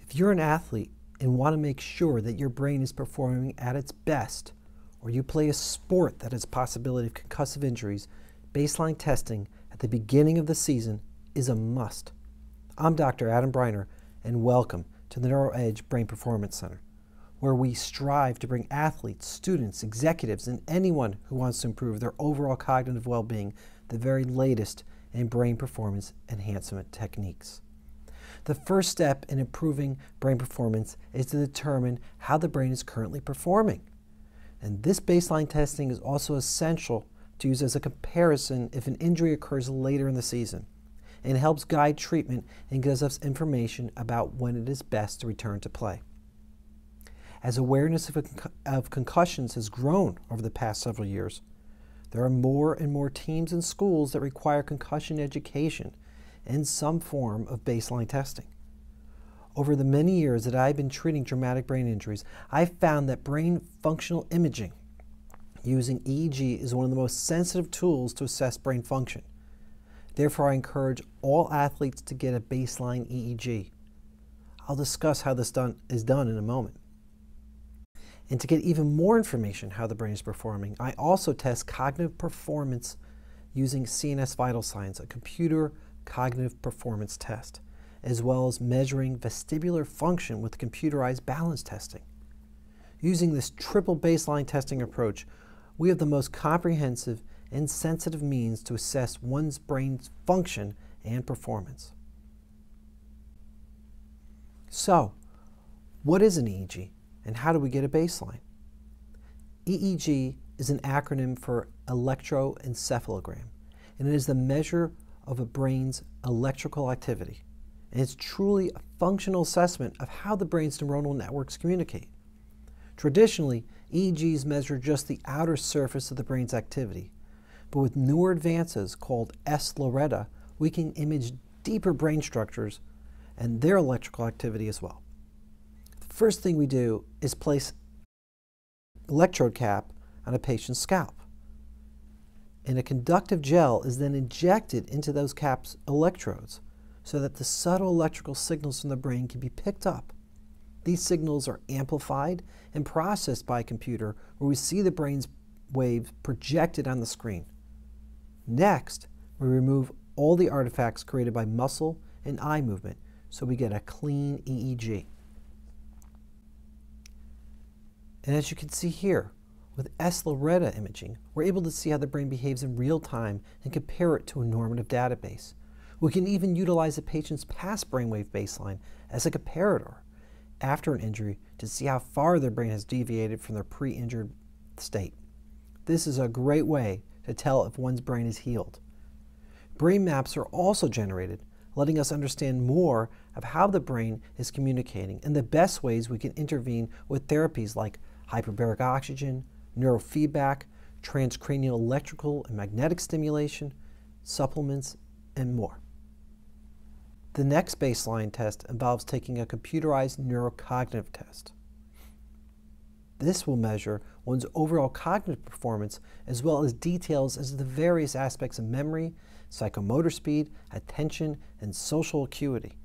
If you're an athlete and want to make sure that your brain is performing at its best, or you play a sport that has possibility of concussive injuries, baseline testing at the beginning of the season is a must. I'm Dr. Adam Briner, and welcome to the NeuroEdge Brain Performance Center, where we strive to bring athletes, students, executives, and anyone who wants to improve their overall cognitive well being the very latest in brain performance enhancement techniques. The first step in improving brain performance is to determine how the brain is currently performing. And this baseline testing is also essential to use as a comparison if an injury occurs later in the season. And helps guide treatment and gives us information about when it is best to return to play. As awareness of, of concussions has grown over the past several years, there are more and more teams and schools that require concussion education and some form of baseline testing. Over the many years that I've been treating traumatic brain injuries, I've found that brain functional imaging using EEG is one of the most sensitive tools to assess brain function. Therefore, I encourage all athletes to get a baseline EEG. I'll discuss how this done, is done in a moment. And to get even more information how the brain is performing, I also test cognitive performance using CNS vital signs, a computer cognitive performance test as well as measuring vestibular function with computerized balance testing. Using this triple baseline testing approach, we have the most comprehensive and sensitive means to assess one's brain's function and performance. So, what is an EEG and how do we get a baseline? EEG is an acronym for electroencephalogram, and it is the measure of a brain's electrical activity and it's truly a functional assessment of how the brain's neuronal networks communicate. Traditionally, EEGs measure just the outer surface of the brain's activity, but with newer advances called sLORETA, we can image deeper brain structures and their electrical activity as well. The first thing we do is place electrode cap on a patient's scalp. And a conductive gel is then injected into those caps electrodes so that the subtle electrical signals from the brain can be picked up. These signals are amplified and processed by a computer where we see the brain's waves projected on the screen. Next, we remove all the artifacts created by muscle and eye movement so we get a clean EEG. And as you can see here, with sLORETA imaging, we're able to see how the brain behaves in real time and compare it to a normative database. We can even utilize a patient's past brainwave baseline as a comparator after an injury to see how far their brain has deviated from their pre-injured state. This is a great way to tell if one's brain is healed. Brain maps are also generated, letting us understand more of how the brain is communicating and the best ways we can intervene with therapies like hyperbaric oxygen, neurofeedback, transcranial electrical and magnetic stimulation, supplements, and more. The next baseline test involves taking a computerized neurocognitive test. This will measure one's overall cognitive performance as well as details as the various aspects of memory, psychomotor speed, attention, and social acuity.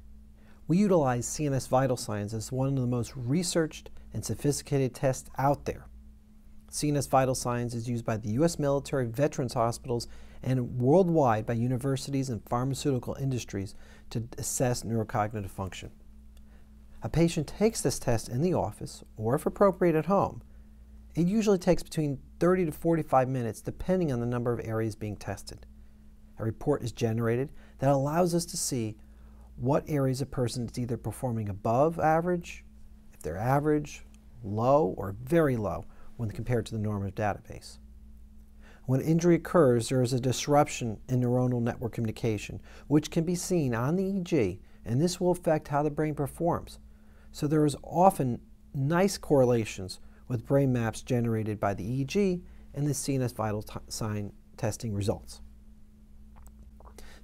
We utilize CNS vital signs as one of the most researched and sophisticated tests out there. CNS vital signs is used by the U.S. military, veterans hospitals, and worldwide by universities and pharmaceutical industries to assess neurocognitive function. A patient takes this test in the office, or if appropriate at home. It usually takes between 30 to 45 minutes depending on the number of areas being tested. A report is generated that allows us to see what areas a person is either performing above average, if they're average, low, or very low when compared to the normative database. When injury occurs, there is a disruption in neuronal network communication, which can be seen on the EEG, and this will affect how the brain performs. So there is often nice correlations with brain maps generated by the EEG and the CNS vital sign testing results.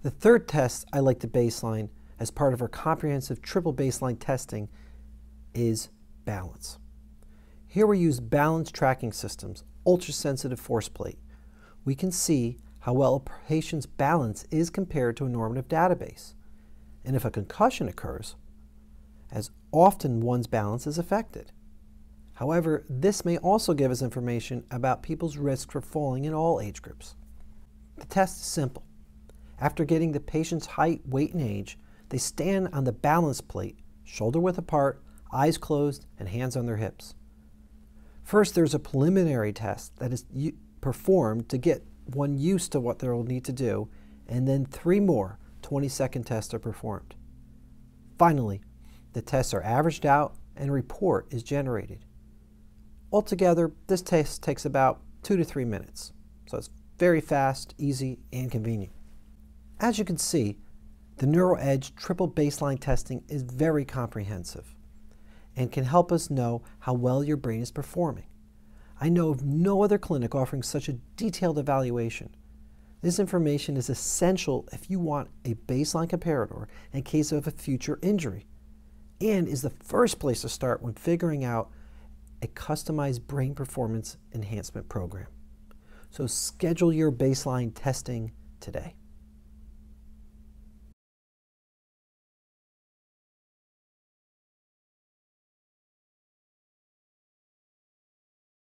The third test I like to baseline as part of our comprehensive triple baseline testing is balance. Here we use balance tracking systems, ultra-sensitive force plate, we can see how well a patient's balance is compared to a normative database. And if a concussion occurs, as often one's balance is affected. However, this may also give us information about people's risk for falling in all age groups. The test is simple. After getting the patient's height, weight, and age, they stand on the balance plate, shoulder width apart, eyes closed, and hands on their hips. First, there's a preliminary test that is performed to get one used to what they'll need to do, and then three more 20 second tests are performed. Finally, the tests are averaged out and a report is generated. Altogether, this test takes about two to three minutes, so it's very fast, easy, and convenient. As you can see, the NeuroEdge triple baseline testing is very comprehensive and can help us know how well your brain is performing. I know of no other clinic offering such a detailed evaluation. This information is essential if you want a baseline comparator in case of a future injury and is the first place to start when figuring out a customized brain performance enhancement program. So schedule your baseline testing today.